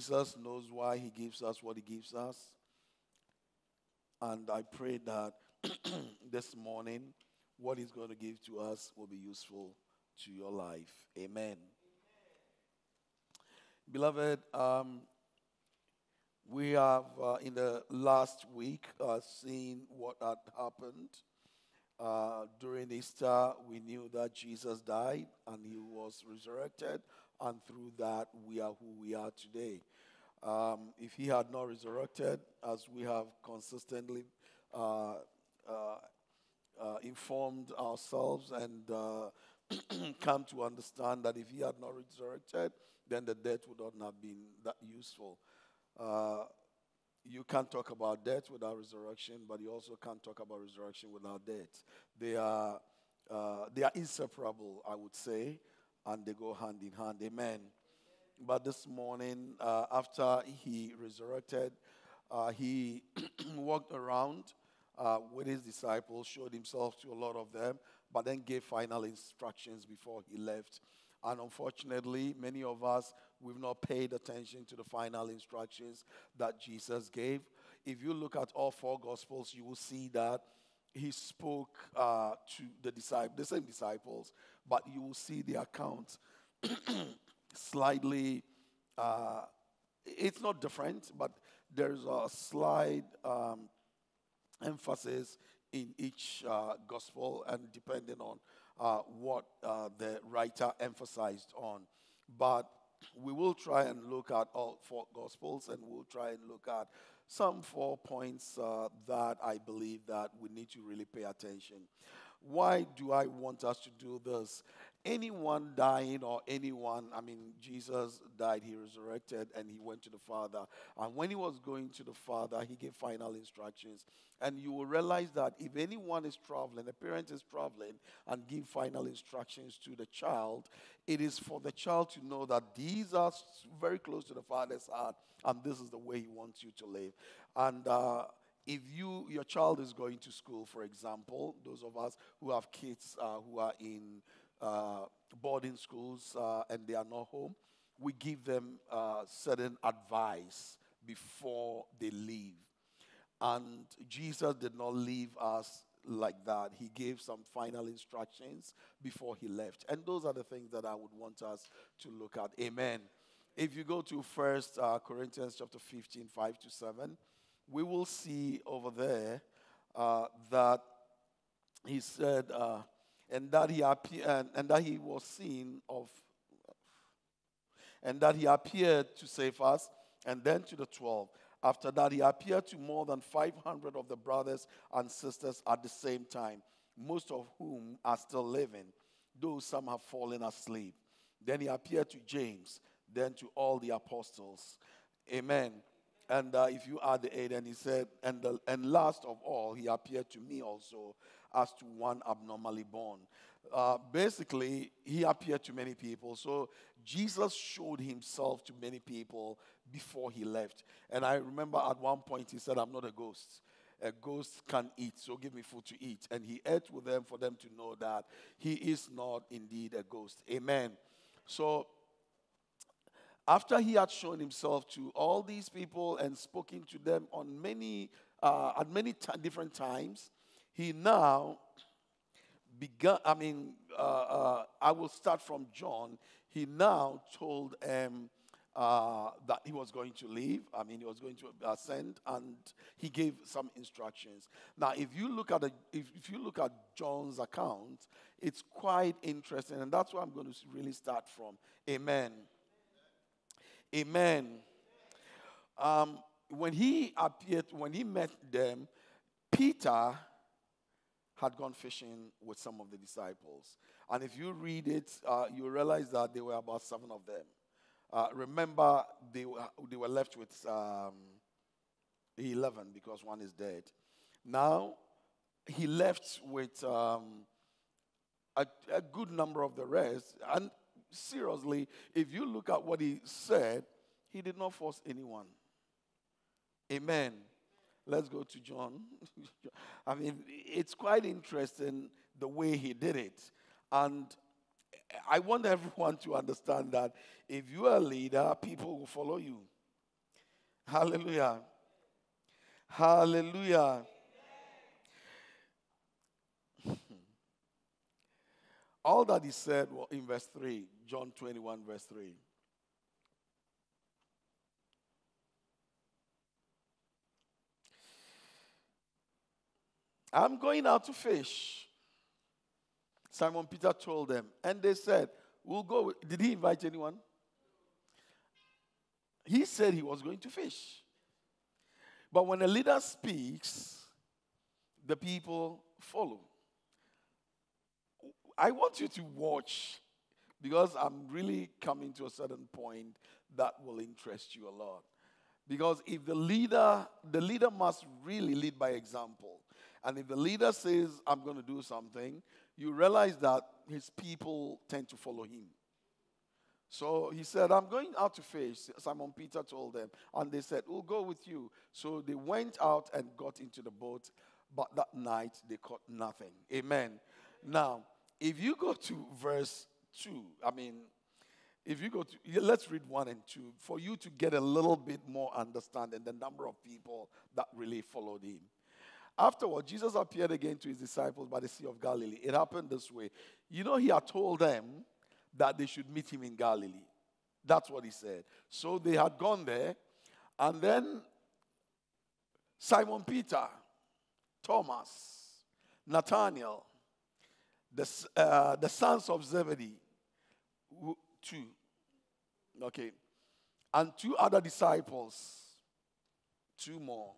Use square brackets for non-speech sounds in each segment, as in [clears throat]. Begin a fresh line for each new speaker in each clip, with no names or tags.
Jesus knows why he gives us what he gives us. And I pray that [clears throat] this morning, what he's going to give to us will be useful to your life. Amen. Amen. Beloved, um, we have uh, in the last week uh, seen what had happened. Uh, during Easter, we knew that Jesus died and he was resurrected, and through that, we are who we are today. Um, if he had not resurrected, as we have consistently uh, uh, uh, informed ourselves and [clears throat] come to understand that if he had not resurrected, then the death would not have been that useful. Uh, you can't talk about death without resurrection, but you also can't talk about resurrection without death. They are, uh, they are inseparable, I would say, and they go hand in hand. Amen. But this morning, uh, after he resurrected, uh, he [clears throat] walked around uh, with his disciples, showed himself to a lot of them, but then gave final instructions before he left. And unfortunately, many of us, we've not paid attention to the final instructions that Jesus gave. If you look at all four Gospels, you will see that he spoke uh, to the disciples, the same disciples, but you will see the account [clears throat] slightly. Uh, it's not different, but there's a slight um, emphasis in each uh, gospel, and depending on uh, what uh, the writer emphasized on. But we will try and look at all four Gospels and we'll try and look at some four points uh, that I believe that we need to really pay attention. Why do I want us to do this? anyone dying or anyone, I mean, Jesus died, he resurrected, and he went to the Father. And when he was going to the Father, he gave final instructions. And you will realize that if anyone is traveling, a parent is traveling, and give final instructions to the child, it is for the child to know that these are very close to the Father's heart, and this is the way he wants you to live. And uh, if you your child is going to school for example those of us who have kids uh, who are in uh, boarding schools uh, and they are not home, we give them uh, certain advice before they leave. And Jesus did not leave us like that. He gave some final instructions before he left. And those are the things that I would want us to look at. Amen. If you go to First uh, Corinthians chapter 15, 5 to 7, we will see over there uh, that he said, uh, and that he appeared and, and that he was seen of and that he appeared to Cephas and then to the 12 after that he appeared to more than 500 of the brothers and sisters at the same time most of whom are still living though some have fallen asleep. Then he appeared to james then to all the apostles. Amen and uh, if you add the eight and he said and, the, and last of all he appeared to me also as to one abnormally born. Uh, basically, he appeared to many people. So Jesus showed himself to many people before he left. And I remember at one point he said, I'm not a ghost. A ghost can eat, so give me food to eat. And he ate with them for them to know that he is not indeed a ghost. Amen. So after he had shown himself to all these people and spoken to them on many uh, at many t- different times, he now began, I mean, uh, uh, I will start from John. He now told him uh, that he was going to leave. I mean, he was going to ascend, and he gave some instructions. Now, if you look at if, if you look at John's account, it's quite interesting, and that's where I'm going to really start from. Amen. Amen. Um, when he appeared, when he met them, Peter had gone fishing with some of the disciples. And if you read it, uh, you realize that there were about seven of them. Uh, remember, they were, they were left with um, 11 because one is dead. Now, he left with um, a, a good number of the rest. And seriously, if you look at what he said, he did not force anyone. Amen. Let's go to John. [laughs] I mean, it's quite interesting the way he did it. And I want everyone to understand that if you are a leader, people will follow you. Hallelujah. Hallelujah. [laughs] All that he said in verse 3, John 21, verse 3. I'm going out to fish. Simon Peter told them, and they said, We'll go. Did he invite anyone? He said he was going to fish. But when a leader speaks, the people follow. I want you to watch because I'm really coming to a certain point that will interest you a lot. Because if the leader, the leader must really lead by example. And if the leader says, I'm going to do something, you realize that his people tend to follow him. So he said, I'm going out to fish. Simon Peter told them. And they said, We'll go with you. So they went out and got into the boat. But that night they caught nothing. Amen. Now, if you go to verse 2, I mean, if you go to, let's read 1 and 2 for you to get a little bit more understanding the number of people that really followed him. Afterward, Jesus appeared again to his disciples by the Sea of Galilee. It happened this way. You know, he had told them that they should meet him in Galilee. That's what he said. So they had gone there, and then Simon Peter, Thomas, Nathaniel, the, uh, the sons of Zebedee, two, okay, and two other disciples, two more.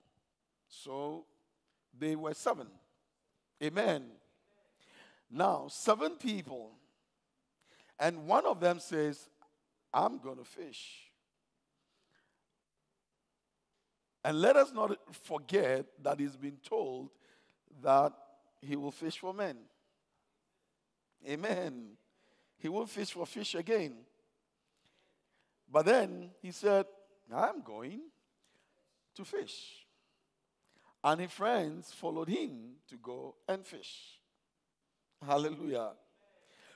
So they were seven. Amen. Now, seven people and one of them says, I'm going to fish. And let us not forget that he's been told that he will fish for men. Amen. He won't fish for fish again. But then he said, I'm going to fish. And his friends followed him to go and fish. Hallelujah.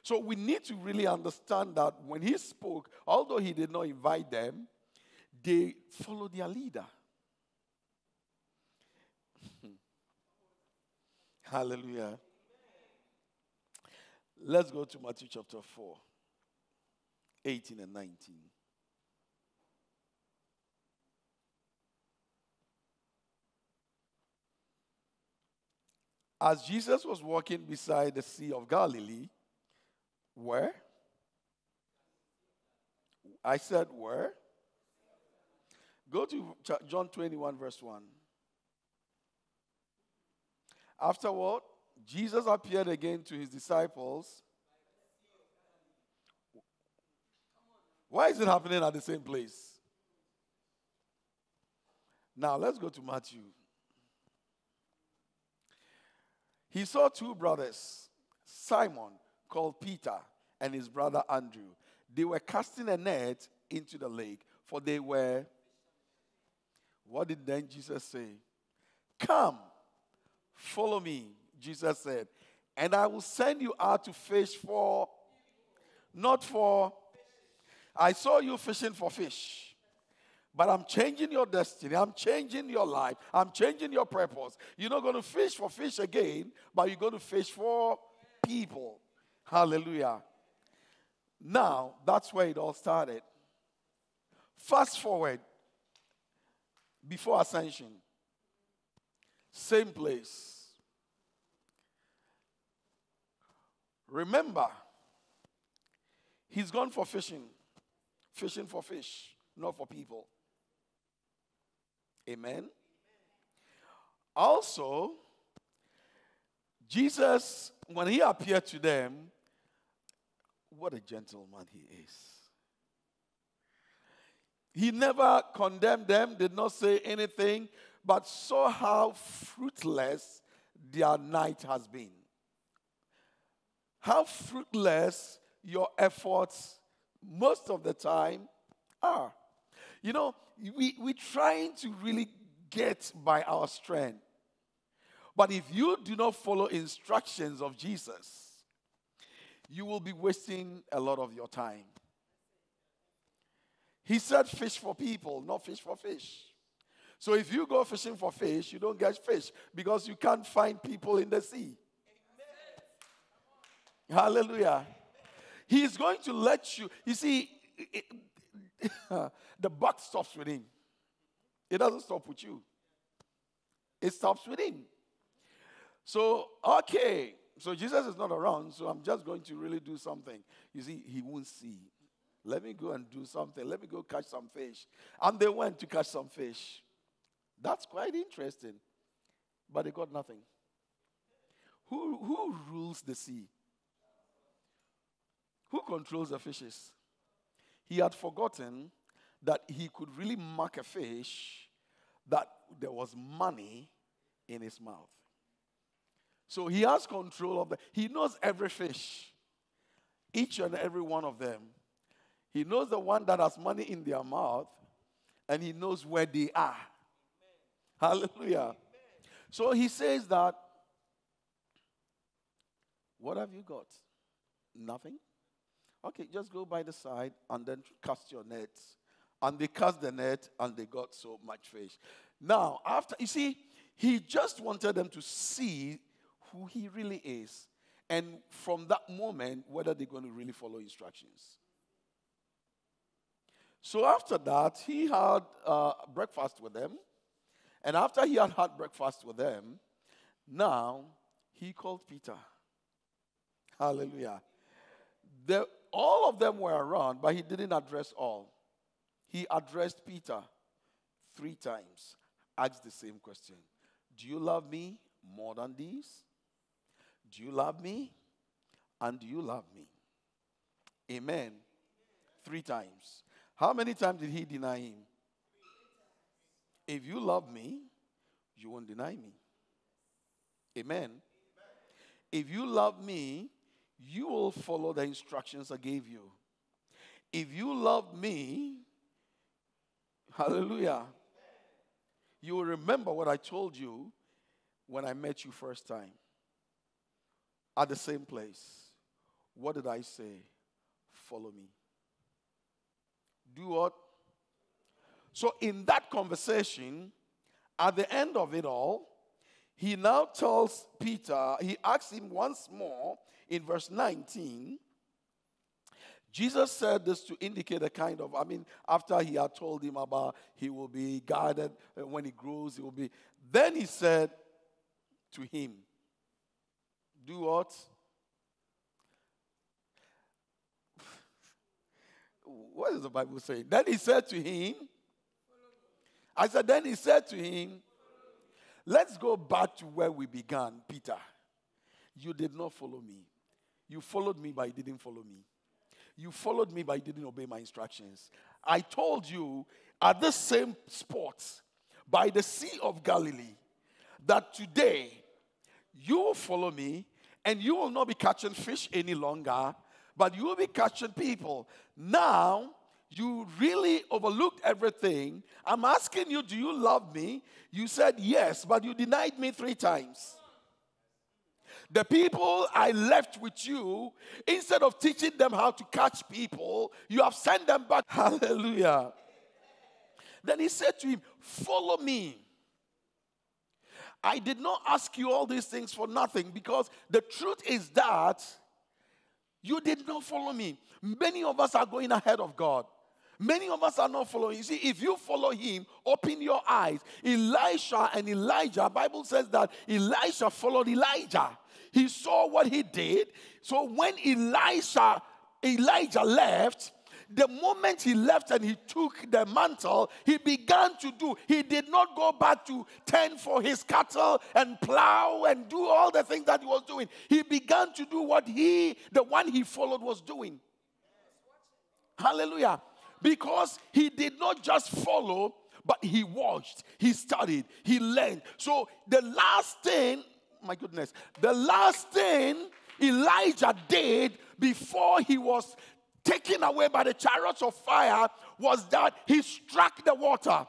So we need to really understand that when he spoke, although he did not invite them, they followed their leader. [laughs] Hallelujah. Let's go to Matthew chapter 4, 18 and 19. As Jesus was walking beside the Sea of Galilee, where? I said where? Go to John 21, verse 1. Afterward, Jesus appeared again to his disciples. Why is it happening at the same place? Now, let's go to Matthew. He saw two brothers, Simon called Peter and his brother Andrew. They were casting a net into the lake, for they were. What did then Jesus say? Come, follow me, Jesus said, and I will send you out to fish for, not for. I saw you fishing for fish. But I'm changing your destiny. I'm changing your life. I'm changing your purpose. You're not going to fish for fish again, but you're going to fish for people. Hallelujah. Now, that's where it all started. Fast forward, before ascension, same place. Remember, he's gone for fishing, fishing for fish, not for people. Amen. Also, Jesus, when he appeared to them, what a gentleman he is. He never condemned them, did not say anything, but saw how fruitless their night has been. How fruitless your efforts most of the time are. You know, we, we're trying to really get by our strength. But if you do not follow instructions of Jesus, you will be wasting a lot of your time. He said fish for people, not fish for fish. So if you go fishing for fish, you don't get fish because you can't find people in the sea. Hallelujah. He's going to let you. You see, it, it, [laughs] the buck stops with him. It doesn't stop with you. It stops with him. So, okay. So Jesus is not around, so I'm just going to really do something. You see, he won't see. Let me go and do something. Let me go catch some fish. And they went to catch some fish. That's quite interesting. But they got nothing. Who, who rules the sea? Who controls the fishes? He had forgotten that he could really mark a fish that there was money in his mouth. So he has control of the, he knows every fish, each and every one of them. He knows the one that has money in their mouth, and he knows where they are. Amen. Hallelujah. Amen. So he says that, what have you got? Nothing? Okay, just go by the side and then cast your nets. And they cast the net and they got so much fish. Now, after, you see, he just wanted them to see who he really is. And from that moment, whether they're going to really follow instructions. So after that, he had uh, breakfast with them. And after he had had breakfast with them, now he called Peter. Hallelujah. The, all of them were around, but he didn't address all. He addressed Peter three times, asked the same question Do you love me more than these? Do you love me? And do you love me? Amen. Three times. How many times did he deny him? If you love me, you won't deny me. Amen. If you love me, you will follow the instructions I gave you. If you love me, hallelujah, you will remember what I told you when I met you first time at the same place. What did I say? Follow me. Do what? So, in that conversation, at the end of it all, he now tells Peter, he asks him once more in verse 19. Jesus said this to indicate a kind of, I mean, after he had told him about he will be guarded uh, when he grows, he will be. Then he said to him, Do what? [laughs] what is the Bible saying? Then he said to him, I said, then he said to him, Let's go back to where we began, Peter. You did not follow me. You followed me, but you didn't follow me. You followed me, but you didn't obey my instructions. I told you at this same spot by the Sea of Galilee that today you will follow me and you will not be catching fish any longer, but you will be catching people. Now, you really overlooked everything. I'm asking you, do you love me? You said yes, but you denied me three times. The people I left with you, instead of teaching them how to catch people, you have sent them back. [laughs] Hallelujah. Then he said to him, Follow me. I did not ask you all these things for nothing because the truth is that you did not follow me. Many of us are going ahead of God. Many of us are not following. You see, if you follow him, open your eyes. Elisha and Elijah, Bible says that Elisha followed Elijah. He saw what he did. So when Elisha, Elijah left, the moment he left and he took the mantle, he began to do. He did not go back to tend for his cattle and plow and do all the things that he was doing. He began to do what he, the one he followed, was doing. Hallelujah. Because he did not just follow, but he watched, he studied, he learned. So the last thing, my goodness, the last thing Elijah did before he was taken away by the chariots of fire was that he struck the water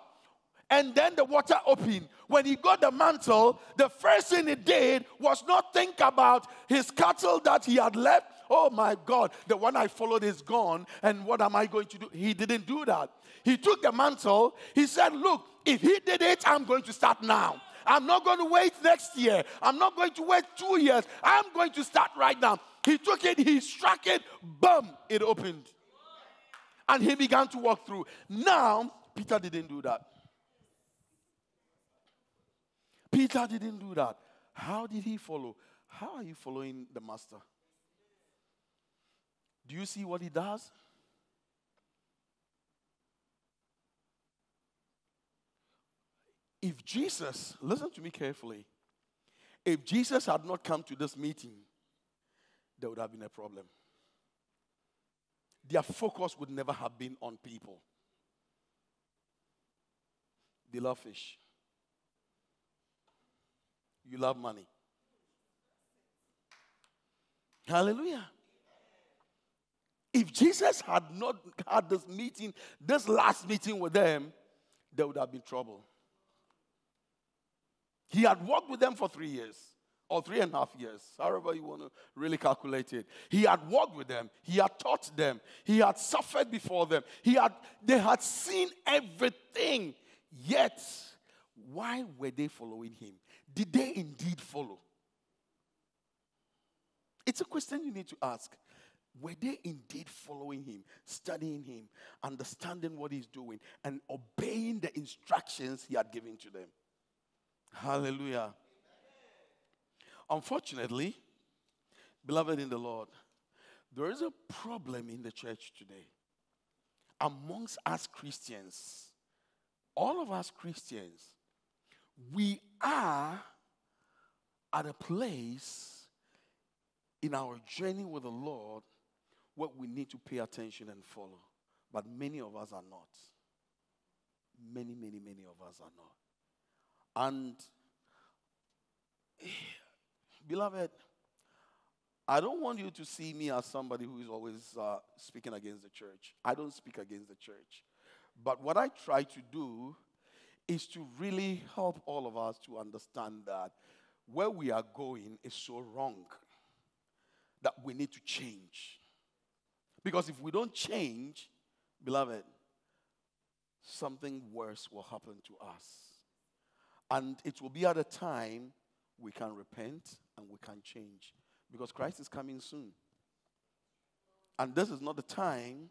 and then the water opened. When he got the mantle, the first thing he did was not think about his cattle that he had left. Oh my God, the one I followed is gone, and what am I going to do? He didn't do that. He took the mantle. He said, Look, If he did it, I'm going to start now. I'm not going to wait next year. I'm not going to wait two years. I'm going to start right now. He took it, he struck it, boom, it opened. And he began to walk through. Now, Peter didn't do that. Peter didn't do that. How did he follow? How are you following the master? Do you see what he does? If Jesus, listen to me carefully, if Jesus had not come to this meeting, there would have been a problem. Their focus would never have been on people. They love fish. You love money. Hallelujah. If Jesus had not had this meeting, this last meeting with them, there would have been trouble. He had worked with them for three years or three and a half years, however you want to really calculate it. He had worked with them, he had taught them, he had suffered before them, he had, they had seen everything. Yet, why were they following him? Did they indeed follow? It's a question you need to ask. Were they indeed following him, studying him, understanding what he's doing, and obeying the instructions he had given to them? Hallelujah. Unfortunately, beloved in the Lord, there is a problem in the church today. Amongst us Christians, all of us Christians, we are at a place in our journey with the Lord where we need to pay attention and follow. But many of us are not. Many, many, many of us are not. And, [sighs] beloved, I don't want you to see me as somebody who is always uh, speaking against the church. I don't speak against the church. But what I try to do is to really help all of us to understand that where we are going is so wrong that we need to change. Because if we don't change, beloved, something worse will happen to us. And it will be at a time we can repent and we can change because Christ is coming soon. And this is not the time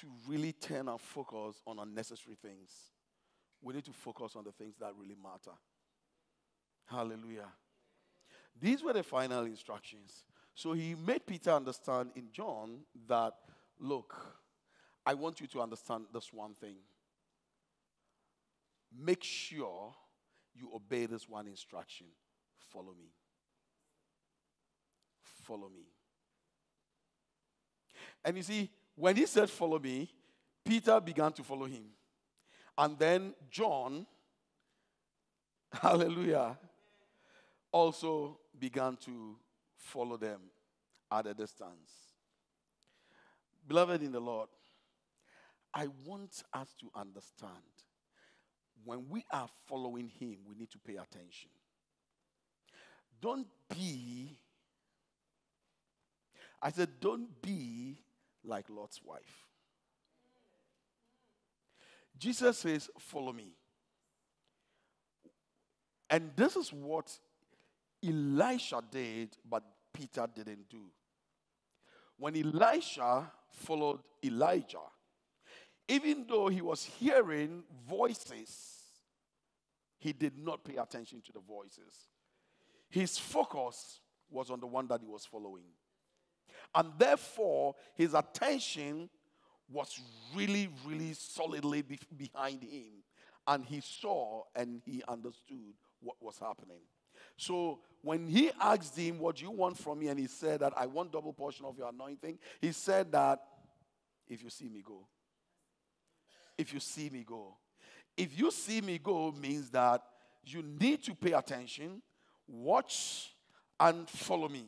to really turn our focus on unnecessary things. We need to focus on the things that really matter. Hallelujah. These were the final instructions. So he made Peter understand in John that, look, I want you to understand this one thing. Make sure you obey this one instruction follow me. Follow me. And you see, when he said, Follow me, Peter began to follow him. And then John, [laughs] hallelujah, also began to follow them at a distance. Beloved in the Lord, I want us to understand when we are following Him, we need to pay attention. Don't be, I said, don't be like Lot's wife. Jesus says, Follow me. And this is what Elisha did, but Peter didn't do. When Elisha followed Elijah, even though he was hearing voices, he did not pay attention to the voices. His focus was on the one that he was following. And therefore, his attention was really, really solidly be- behind him. And he saw and he understood what was happening. So when he asked him, What do you want from me? And he said that I want double portion of your anointing, he said that if you see me go. If you see me go. If you see me go means that you need to pay attention, watch, and follow me.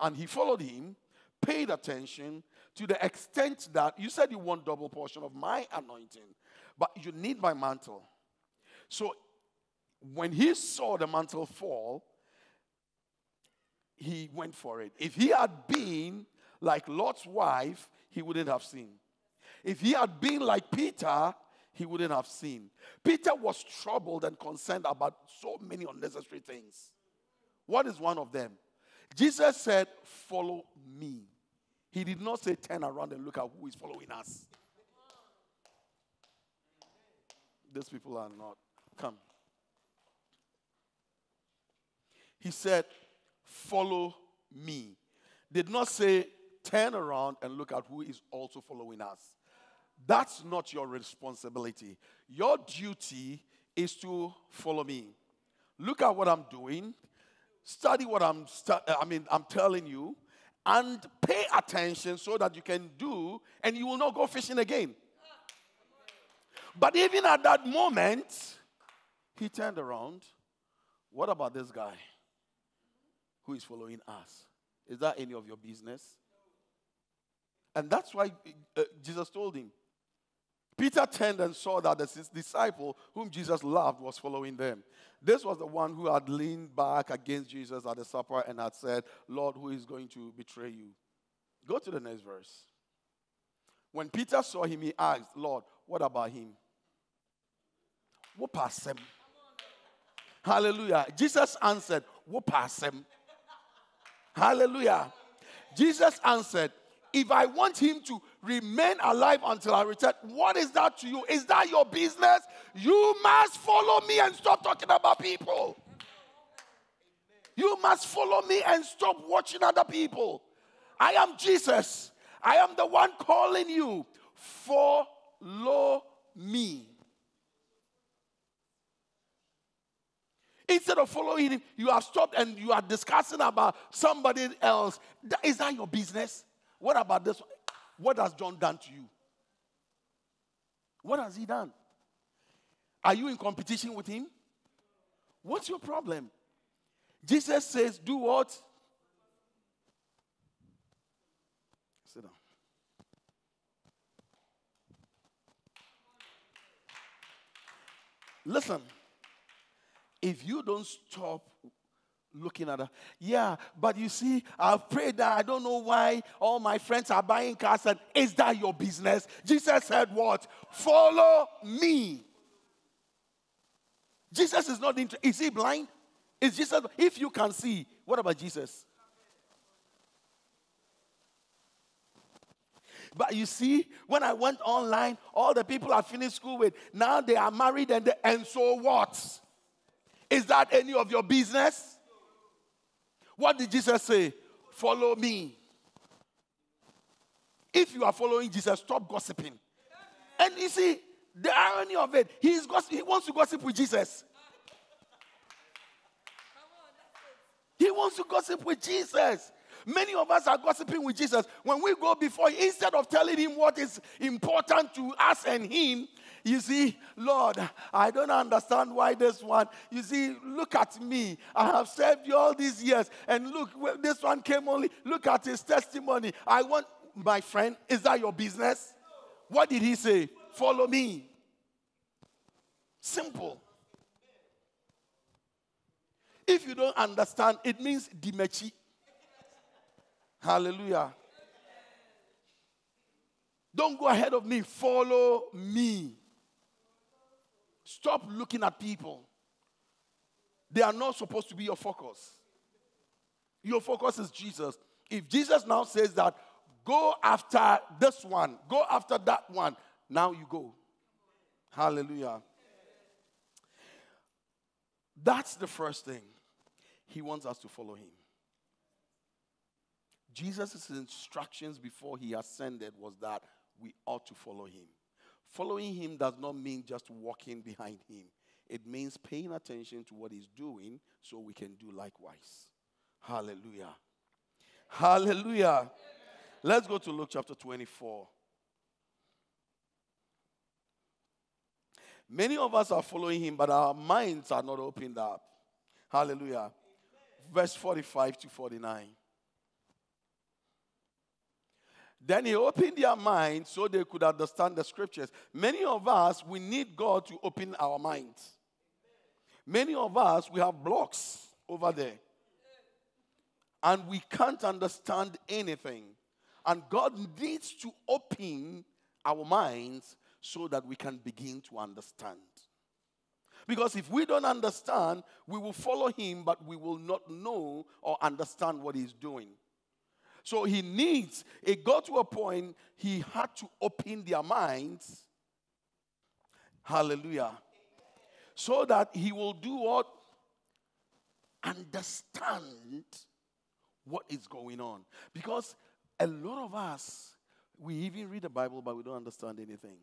And he followed him, paid attention to the extent that you said you want double portion of my anointing, but you need my mantle. So when he saw the mantle fall, he went for it. If he had been like Lot's wife, he wouldn't have seen. If he had been like Peter, he wouldn't have seen. Peter was troubled and concerned about so many unnecessary things. What is one of them? Jesus said, Follow me. He did not say, Turn around and look at who is following us. These people are not. Come. He said, Follow me. Did not say, Turn around and look at who is also following us. That's not your responsibility. Your duty is to follow me. Look at what I'm doing. Study what I'm stu- I mean I'm telling you and pay attention so that you can do and you will not go fishing again. But even at that moment, he turned around. What about this guy who is following us? Is that any of your business? And that's why uh, Jesus told him. Peter turned and saw that his disciple, whom Jesus loved, was following them. This was the one who had leaned back against Jesus at the supper and had said, Lord, who is going to betray you? Go to the next verse. When Peter saw him, he asked, Lord, what about him? What pass him? Hallelujah. Jesus answered, What pass him? Hallelujah. Jesus answered, If I want him to remain alive until I return, what is that to you? Is that your business? You must follow me and stop talking about people. You must follow me and stop watching other people. I am Jesus. I am the one calling you. Follow me. Instead of following him, you have stopped and you are discussing about somebody else. Is that your business? What about this? What has John done to you? What has he done? Are you in competition with him? What's your problem? Jesus says, Do what? Sit down. Listen if you don't stop looking at her, yeah, but you see, I've prayed that I don't know why all my friends are buying cars, and is that your business? Jesus said, What? Follow me. Jesus is not interested. Is he blind? Is Jesus, if you can see, what about Jesus? But you see, when I went online, all the people I finished school with, now they are married and, they, and so what? Is that any of your business? What did Jesus say? Follow me. If you are following Jesus, stop gossiping. And you see, the irony of it, he's goss- he wants to gossip with Jesus. He wants to gossip with Jesus. Many of us are gossiping with Jesus. When we go before, instead of telling him what is important to us and him, you see, Lord, I don't understand why this one. You see, look at me. I have served you all these years. And look, this one came only. Look at his testimony. I want, my friend, is that your business? What did he say? Follow me. Simple. If you don't understand, it means dimechi. Hallelujah. Don't go ahead of me. Follow me. Stop looking at people. They are not supposed to be your focus. Your focus is Jesus. If Jesus now says that, go after this one, go after that one, now you go. Hallelujah. That's the first thing. He wants us to follow him. Jesus' instructions before he ascended was that we ought to follow him. Following him does not mean just walking behind him, it means paying attention to what he's doing so we can do likewise. Hallelujah. Hallelujah. Let's go to Luke chapter 24. Many of us are following him, but our minds are not opened up. Hallelujah. Verse 45 to 49. Then he opened their minds so they could understand the scriptures. Many of us, we need God to open our minds. Many of us, we have blocks over there. And we can't understand anything. And God needs to open our minds so that we can begin to understand. Because if we don't understand, we will follow him, but we will not know or understand what he's doing. So he needs, it got to a point, he had to open their minds. Hallelujah. So that he will do what? Understand what is going on. Because a lot of us, we even read the Bible, but we don't understand anything.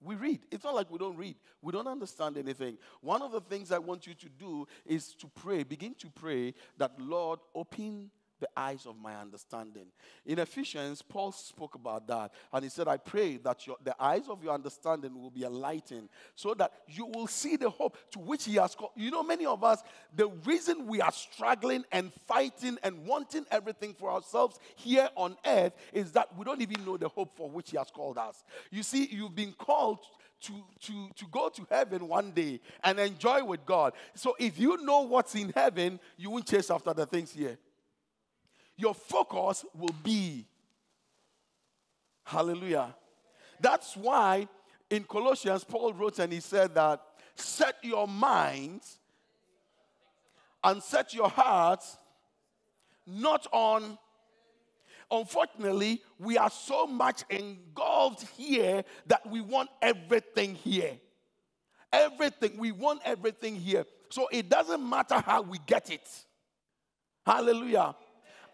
We read. It's not like we don't read. We don't understand anything. One of the things I want you to do is to pray. Begin to pray that, Lord, open the eyes of my understanding. In Ephesians, Paul spoke about that. And he said, I pray that your, the eyes of your understanding will be enlightened so that you will see the hope to which he has called. You know, many of us, the reason we are struggling and fighting and wanting everything for ourselves here on earth is that we don't even know the hope for which he has called us. You see, you've been called to, to, to go to heaven one day and enjoy with God. So if you know what's in heaven, you won't chase after the things here your focus will be. Hallelujah. That's why in Colossians, Paul wrote and he said that set your minds and set your hearts not on. Unfortunately, we are so much engulfed here that we want everything here. Everything. We want everything here. So it doesn't matter how we get it. Hallelujah.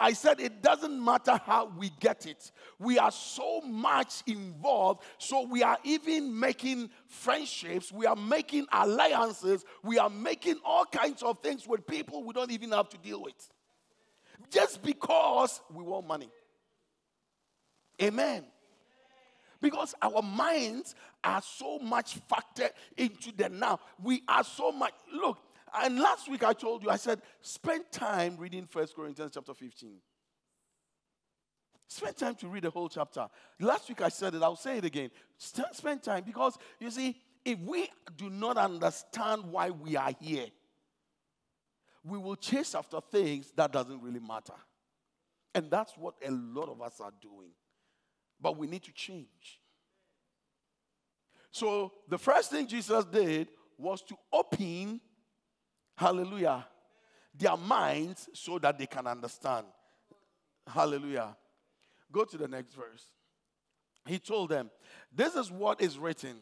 I said it doesn't matter how we get it. We are so much involved, so we are even making friendships, we are making alliances, we are making all kinds of things with people we don't even have to deal with. Just because we want money. Amen. Because our minds are so much factored into the now. We are so much, look, and last week I told you, I said, spend time reading First Corinthians chapter 15. Spend time to read the whole chapter. Last week I said it, I'll say it again. Spend time because you see, if we do not understand why we are here, we will chase after things that doesn't really matter. And that's what a lot of us are doing. But we need to change. So the first thing Jesus did was to open Hallelujah. Their minds so that they can understand. Hallelujah. Go to the next verse. He told them, This is what is written.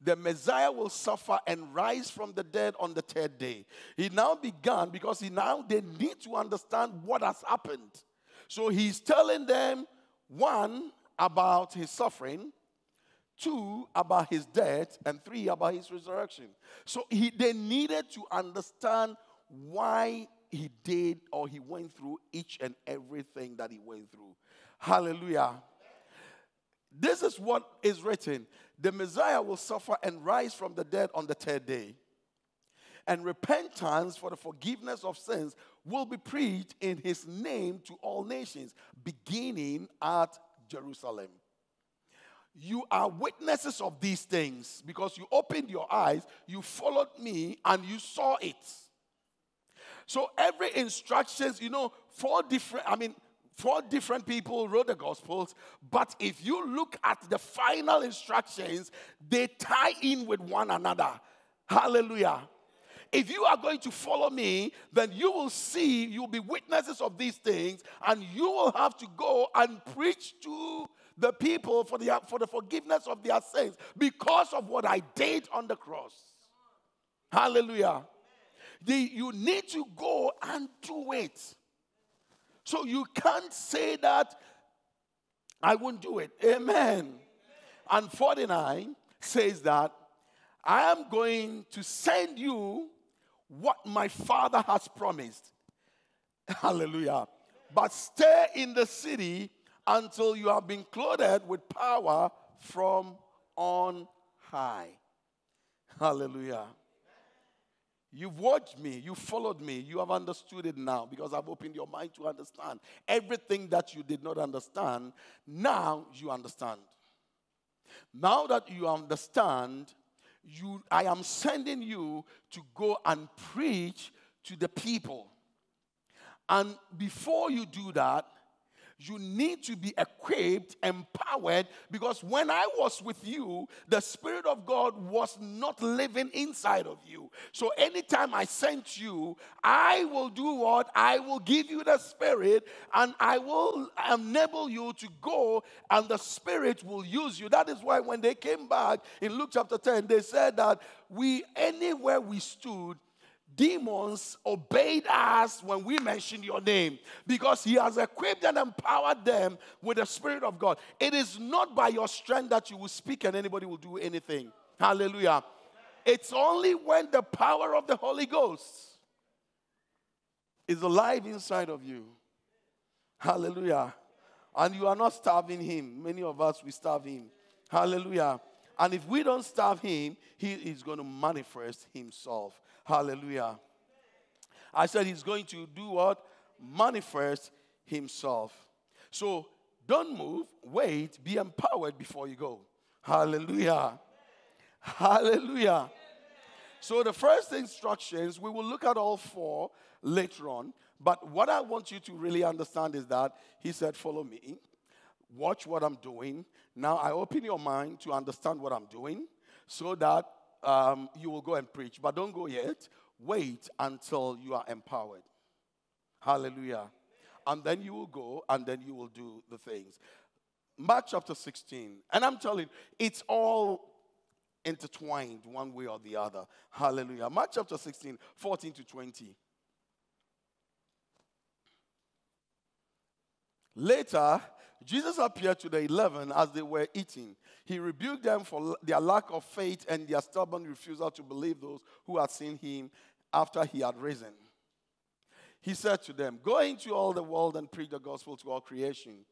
The Messiah will suffer and rise from the dead on the third day. He now began because he now they need to understand what has happened. So he's telling them one about his suffering, two about his death, and three about his resurrection. So he, they needed to understand why he did or he went through each and everything that he went through. Hallelujah. This is what is written the Messiah will suffer and rise from the dead on the third day. And repentance for the forgiveness of sins will be preached in his name to all nations, beginning at Jerusalem you are witnesses of these things because you opened your eyes, you followed me, and you saw it. So every instructions, you know, four different, I mean, four different people wrote the gospels, but if you look at the final instructions, they tie in with one another. Hallelujah. If you are going to follow me, then you will see, you'll be witnesses of these things, and you will have to go and preach to the people for the, for the forgiveness of their sins because of what I did on the cross. Hallelujah. The, you need to go and do it. So you can't say that I won't do it. Amen. And 49 says that I am going to send you what my father has promised. Hallelujah. But stay in the city until you have been clothed with power from on high. Hallelujah. You've watched me, you followed me, you have understood it now because I've opened your mind to understand. Everything that you did not understand, now you understand. Now that you understand, you, I am sending you to go and preach to the people. And before you do that, You need to be equipped, empowered, because when I was with you, the Spirit of God was not living inside of you. So anytime I sent you, I will do what? I will give you the Spirit and I will enable you to go, and the Spirit will use you. That is why when they came back in Luke chapter 10, they said that we, anywhere we stood, demons obeyed us when we mentioned your name because he has equipped and empowered them with the Spirit of God. It is not by your strength that you will speak and anybody will do anything. Hallelujah. It's only when the power of the Holy Ghost is alive inside of you. Hallelujah. And you are not starving him. Many of us, we starve him. Hallelujah. And if we don't starve him, he is going to manifest himself. Hallelujah. I said he's going to do what? Manifest himself. So don't move, wait, be empowered before you go. Hallelujah. Hallelujah. So the first instructions, we will look at all four later on. But what I want you to really understand is that he said, Follow me, watch what I'm doing. Now I open your mind to understand what I'm doing so that um, you will go and preach. But don't go yet. Wait until you are empowered. Hallelujah. And then you will go and then you will do the things. Mark chapter 16. And I'm telling you, it's all intertwined one way or the other. Hallelujah. Mark chapter 16, 14 to 20. Later, Jesus appeared to the eleven as they were eating. He rebuked them for their lack of faith and their stubborn refusal to believe those who had seen him after he had risen. He said to them, Go into all the world and preach the gospel to all creation.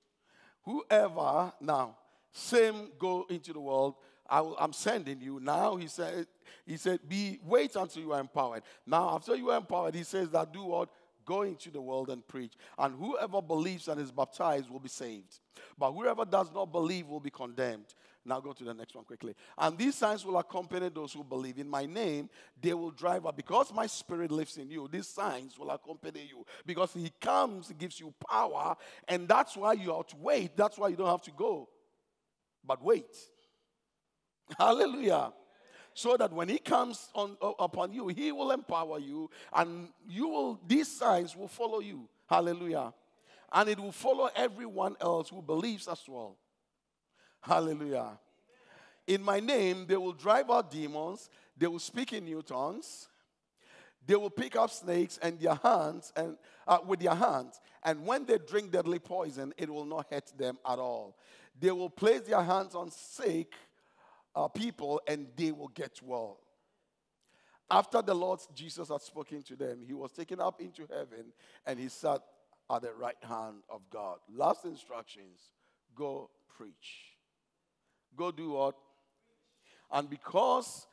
Whoever, now, same go into the world. I am sending you. Now he said, he said, be wait until you are empowered. Now, after you are empowered, he says that do what? Go into the world and preach. And whoever believes and is baptized will be saved. But whoever does not believe will be condemned. Now go to the next one quickly. And these signs will accompany those who believe. In my name, they will drive out. Because my spirit lives in you, these signs will accompany you. Because he comes, he gives you power. And that's why you have to wait. That's why you don't have to go. But wait. Hallelujah so that when he comes on, upon you, he will empower you and you will, these signs will follow you. Hallelujah. And it will follow everyone else who believes as well. Hallelujah. In my name, they will drive out demons, they will speak in new tongues. They will pick up snakes and their hands and uh, with their hands, and when they drink deadly poison, it will not hurt them at all. They will place their hands on sick uh, people and they will get well. After the Lord Jesus had spoken to them, he was taken up into heaven and he sat at the right hand of God. Last instructions go preach. Go do what? And because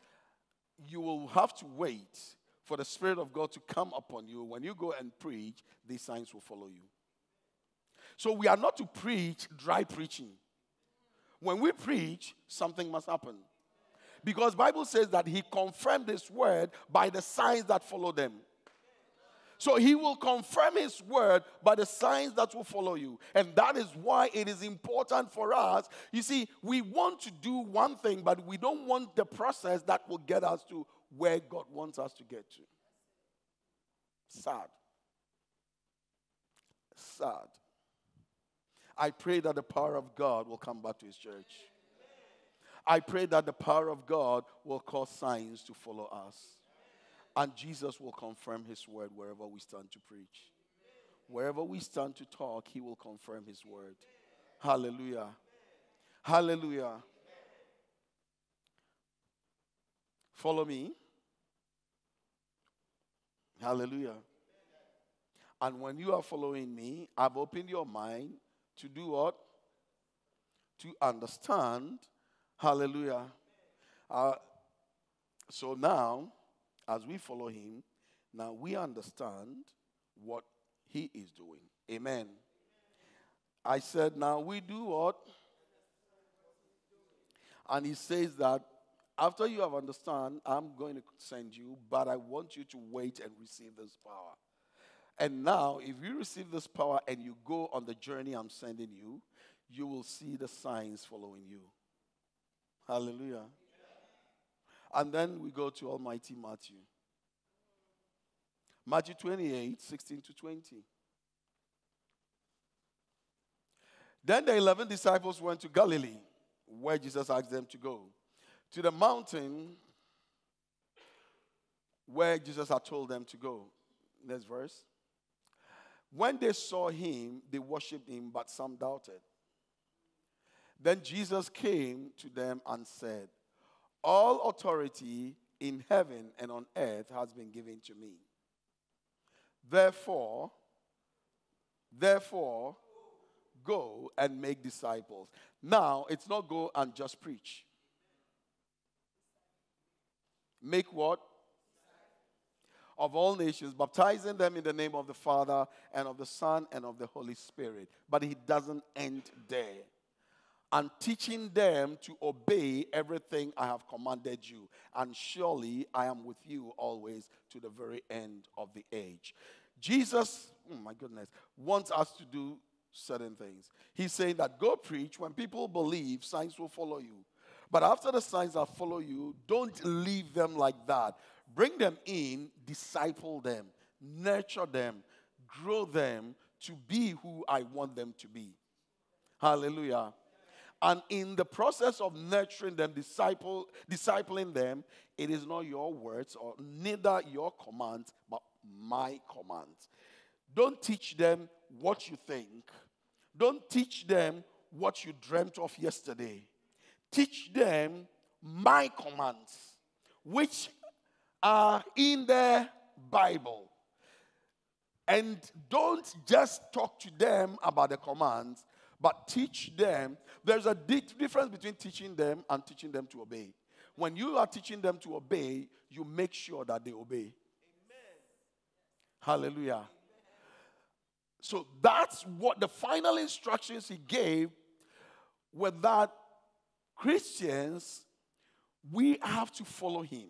you will have to wait for the Spirit of God to come upon you, when you go and preach, these signs will follow you. So we are not to preach dry preaching. When we preach, something must happen. Because Bible says that he confirmed his word by the signs that follow them. So he will confirm his word by the signs that will follow you. And that is why it is important for us. You see, we want to do one thing, but we don't want the process that will get us to where God wants us to get to. Sad. Sad. I pray that the power of God will come back to his church. I pray that the power of God will cause signs to follow us. And Jesus will confirm his word wherever we stand to preach. Wherever we stand to talk, he will confirm his word. Hallelujah. Hallelujah. Follow me. Hallelujah. And when you are following me, I've opened your mind to do what? To understand. Hallelujah. Uh, so now, as we follow him, now we understand what he is doing. Amen. I said, now we do what? And he says that after you have understand, I'm going to send you, but I want you to wait and receive this power. And now, if you receive this power and you go on the journey I'm sending you, you will see the signs following you. Hallelujah. And then we go to Almighty Matthew. Matthew 28, 16 to 20. Then the 11 disciples went to Galilee, where Jesus asked them to go, to the mountain where Jesus had told them to go. Next verse. When they saw him, they worshipped him, but some doubted. Then Jesus came to them and said, All authority in heaven and on earth has been given to me. Therefore, therefore, go and make disciples. Now, it's not go and just preach. Make what? Of all nations, baptizing them in the name of the Father and of the Son and of the Holy Spirit. But he doesn't end there. And teaching them to obey everything I have commanded you. And surely I am with you always to the very end of the age. Jesus, oh my goodness, wants us to do certain things. He's saying that go preach. When people believe, signs will follow you. But after the signs that follow you, don't leave them like that. Bring them in, disciple them, nurture them, grow them to be who I want them to be. Hallelujah. And in the process of nurturing them, disciple, discipling them, it is not your words or neither your commands, but my commands. Don't teach them what you think. Don't teach them what you dreamt of yesterday. Teach them my commands, which are in the Bible. And don't just talk to them about the commands, but teach them. There's a di- difference between teaching them and teaching them to obey. When you are teaching them to obey, you make sure that they obey. Amen. Hallelujah. Amen. So that's what the final instructions he gave were that Christians, we have to follow him.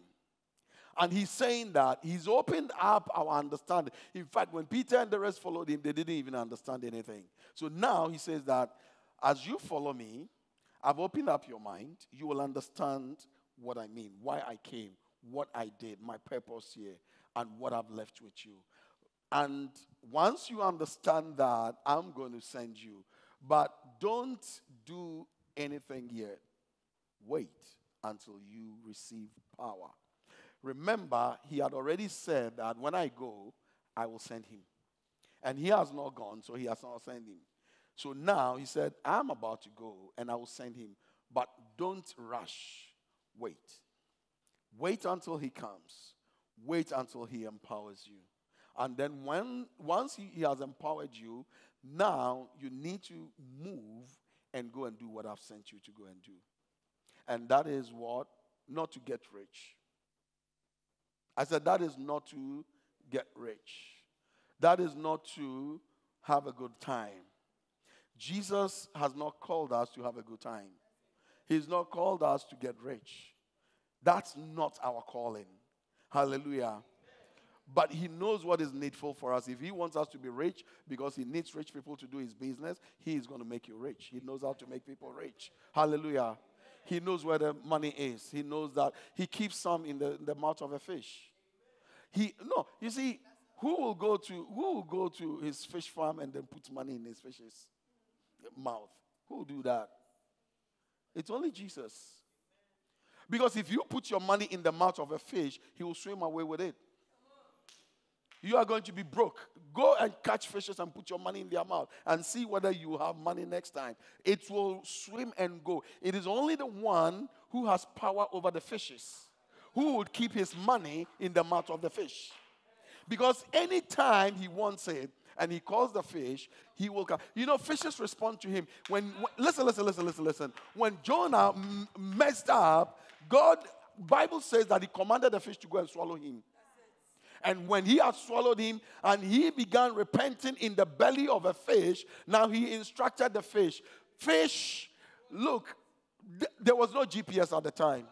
And he's saying that he's opened up our understanding. In fact, when Peter and the rest followed him, they didn't even understand anything. So now he says that as you follow me, I've opened up your mind. You will understand what I mean, why I came, what I did, my purpose here, and what I've left with you. And once you understand that, I'm going to send you. But don't do anything yet. Wait until you receive power. Remember, he had already said that when I go, I will send him. And he has not gone, so he has not sent him. So now he said, I'm about to go and I will send him. But don't rush. Wait. Wait until he comes. Wait until he empowers you. And then when once he, he has empowered you, now you need to move and go and do what I've sent you to go and do. And that is what? Not to get rich. I said, that is not to get rich. That is not to have a good time. Jesus has not called us to have a good time. He's not called us to get rich. That's not our calling. Hallelujah. But he knows what is needful for us. If he wants us to be rich because he needs rich people to do his business, he is going to make you rich. He knows how to make people rich. Hallelujah. He knows where the money is. He knows that he keeps some in the, in the mouth of a fish. He no, you see, who will go to who will go to his fish farm and then put money in his fish's mouth? Who will do that? It's only Jesus. Because if you put your money in the mouth of a fish, he will swim away with it. You are going to be broke. Go and catch fishes and put your money in their mouth and see whether you have money next time. It will swim and go. It is only the one who has power over the fishes who would keep his money in the mouth of the fish. Because anytime he wants it, and he calls the fish, he will come. You know, fishes respond to him. When, when listen, listen, listen, listen, listen. When Jonah messed up, God, Bible says that he commanded the fish to go and swallow him. And when he had swallowed him and he began repenting in the belly of a fish, now he instructed the fish, fish, look, th- there was no GPS at the time.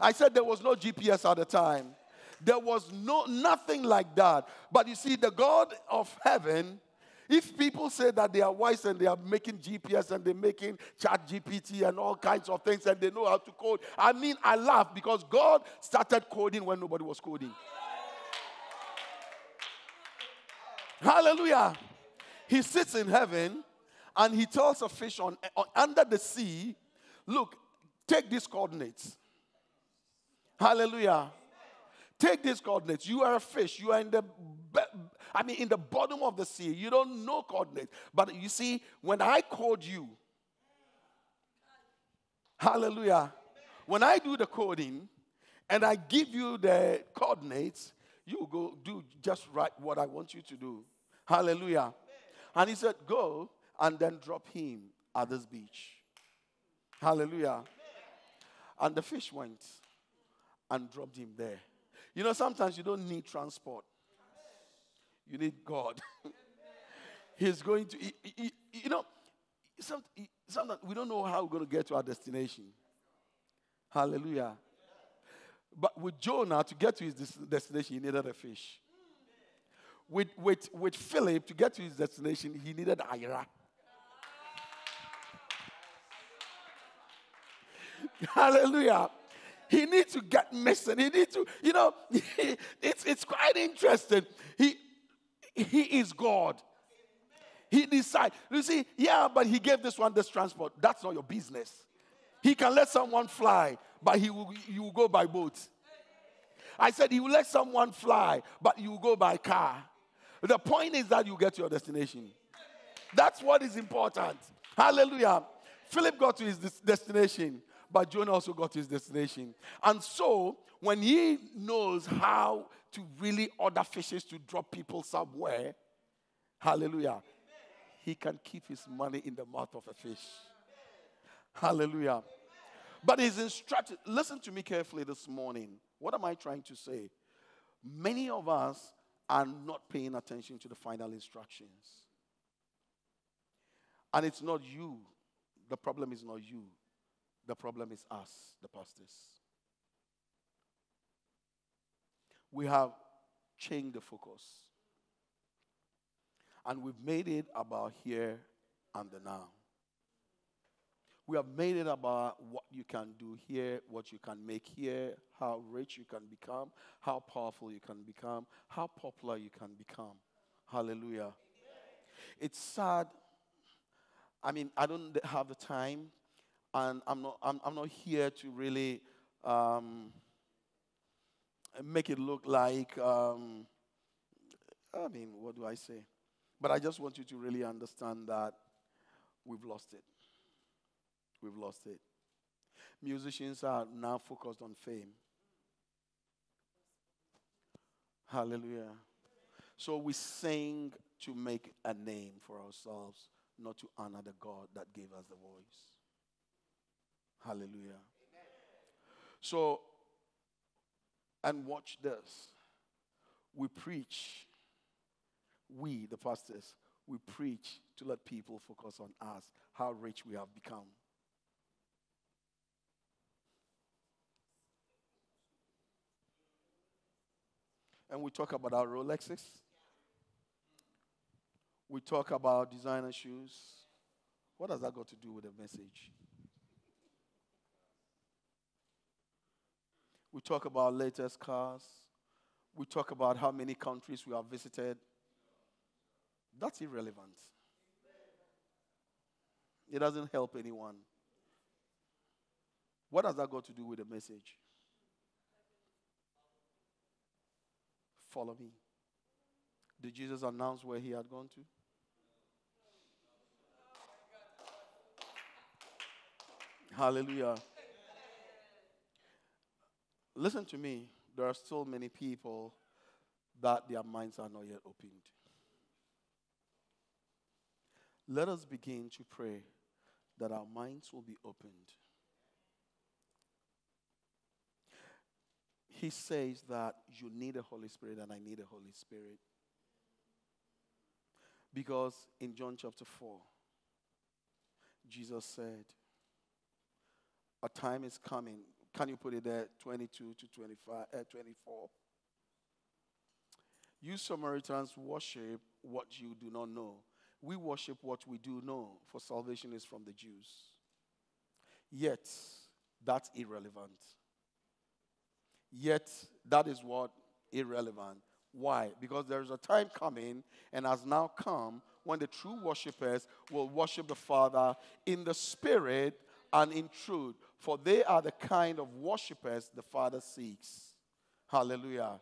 I said there was no GPS at the time. There was no nothing like that. But you see, the God of heaven, if people say that they are wise and they are making GPS and they're making ChatGPT and all kinds of things and they know how to code, I mean, I laugh because God started coding when nobody was coding. Hallelujah. He sits in heaven and he tells a fish on, on under the sea, look, take these coordinates. Hallelujah. Take these coordinates. You are a fish. You are in the, I mean, in the bottom of the sea. You don't know coordinates. But you see, when I code you, hallelujah, when I do the coding and I give you the coordinates, you go do just right what I want you to do. Hallelujah. And he said, Go and then drop him at this beach. Hallelujah. And the fish went and dropped him there. You know, sometimes you don't need transport, you need God. [laughs] He's going to, you know, sometimes we don't know how we're going to get to our destination. Hallelujah. But with Jonah, to get to his destination, he needed a fish. With, with, with Philip, to get to his destination, he needed Ira. [laughs] Hallelujah. He needs to get missing. He needs to, you know, [laughs] it's, it's quite interesting. He, he is God. He decides. You see, yeah, but he gave this one this transport. That's not your business. He can let someone fly, but he will, you will go by boat. I said he will let someone fly, but you will go by car. The point is that you get to your destination. That's what is important. Hallelujah. Philip got to his destination but Jonah also got to his destination. And so, when he knows how to really order fishes to drop people somewhere, hallelujah, he can keep his money in the mouth of a fish. Hallelujah. But he's instructed, listen to me carefully this morning. What am I trying to say? Many of us are not paying attention to the final instructions. And it's not you. The problem is not you. The problem is us, the pastors. We have changed the focus. And we've made it about here and the now. We have made it about what you can do here, what you can make here, how rich you can become, how powerful you can become, how popular you can become. Hallelujah. It's sad. I mean, I don't have the time and I'm not, I'm, I'm not here to really um, make it look like, um, I mean, what do I say? But I just want you to really understand that we've lost it. We've lost it. Musicians are now focused on fame. Hallelujah. So we sing to make a name for ourselves, not to honor the God that gave us the voice. Hallelujah. So, and watch this. We preach, we, the pastors, we preach to let people focus on us, how rich we have become. And we talk about our Rolexes. We talk about designer shoes. What has that got to do with the message? We talk about latest cars. We talk about how many countries we have visited. That's irrelevant. It doesn't help anyone. What has that got to do with the message? Follow me. Did Jesus announce where he had gone to? Hallelujah. Listen to me. There are still many people that their minds are not yet opened. Let us begin to pray that our minds will be opened. He says that you need a Holy Spirit and I need a Holy Spirit. Because in John chapter 4, Jesus said, A time is coming can you put it there? 22 to 25, uh, 24. You Samaritans worship what you do not know. We worship what we do know, for salvation is from the Jews. Yet, that's irrelevant. Yet, that is what? Irrelevant. Why? Because there is a time coming and has now come when the true worshippers will worship the Father in the Spirit and in truth, for they are the kind of worshippers the Father seeks. Hallelujah.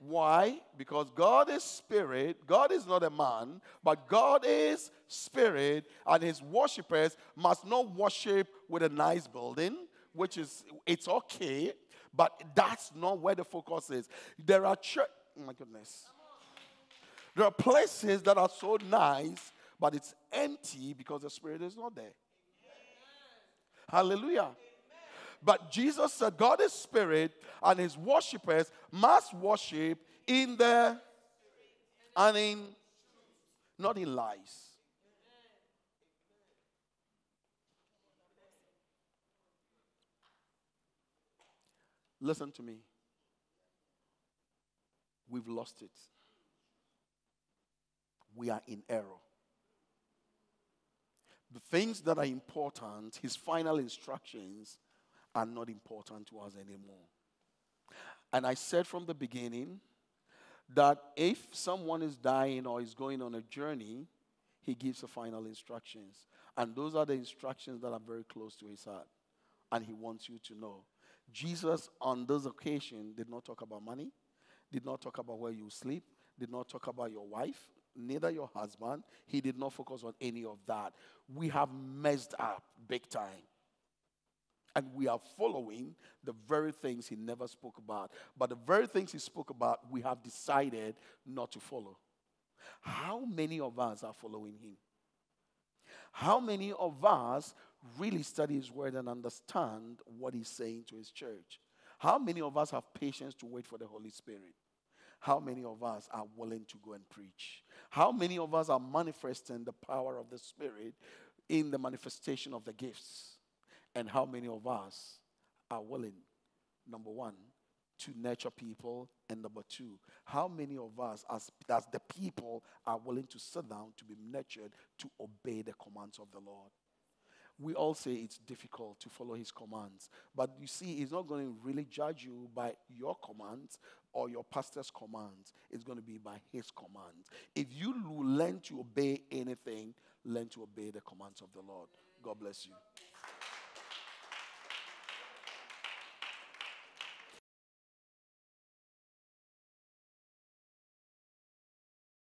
Why? Because God is spirit. God is not a man, but God is spirit, and his worshippers must not worship with a nice building, which is it's okay, but that's not where the focus is. There are church. Oh my goodness. There are places that are so nice, but it's empty because the spirit is not there. Hallelujah. But Jesus said, God is spirit, and his worshippers must worship in the and in not in lies. Listen to me. We've lost it. We are in error. The things that are important, his final instructions, are not important to us anymore. And I said from the beginning that if someone is dying or is going on a journey, he gives the final instructions. And those are the instructions that are very close to his heart. And he wants you to know. Jesus, on this occasion, did not talk about money, did not talk about where you sleep, did not talk about your wife, neither your husband. He did not focus on any of that. We have messed up big time. And we are following the very things he never spoke about. But the very things he spoke about, we have decided not to follow. How many of us are following him? How many of us really study his word and understand what he's saying to his church? How many of us have patience to wait for the Holy Spirit? How many of us are willing to go and preach? How many of us are manifesting the power of the Spirit in the manifestation of the gifts? And how many of us are willing, number one, to nurture people? And number two, how many of us, as, as the people, are willing to sit down to be nurtured to obey the commands of the Lord? We all say it's difficult to follow his commands. But you see, he's not going to really judge you by your commands or your pastor's commands. It's going to be by his commands. If you learn to obey anything, learn to obey the commands of the Lord. God bless you.